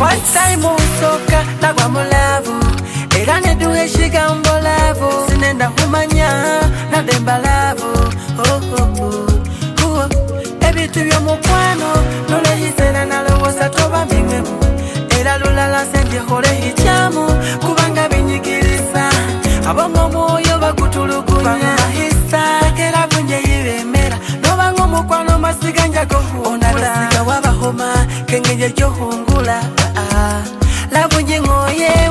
First time usoka nagwa mulavu era neduha ekigambo lavu sinenda kumanya nademba lavu ebintu byomukwano nolehisera nalowoza toba mingemu era lulala sendihole hicamu kubanga binyigirisa abongo omwoyo bagutulukunya ahisa kera bunyeyibemera nobanga omukwano que en ella yo jungula. La voy en oye.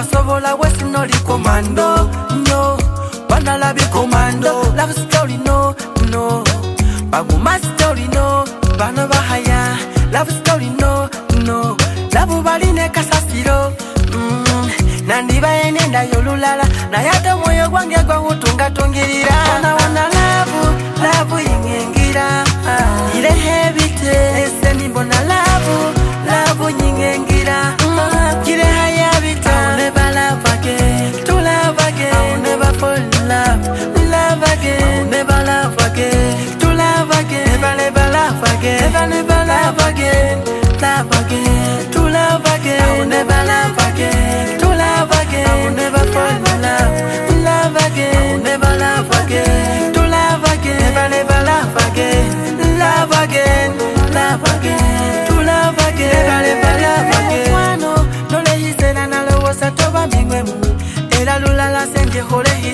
asobola no li komando no Labi, komando love story no no baguma story no bana bahaya love story no no labu baline kasasiro mm. nandibayenendayo lulala naye ate omwoyo gwange gwawutungatungirira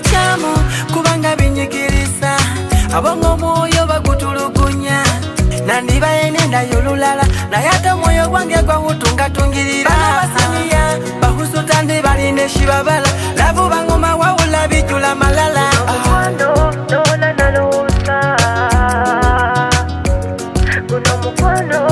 tekyamu kubanga binyigiriza abongo omwoyo bagutulugunya nandibayenendayo lulala naye ate omwoyo gwange gwawutungatungirira basaniya bahusutandi balina ekibabala lavu bangoma wawula bijula malala guno mukwano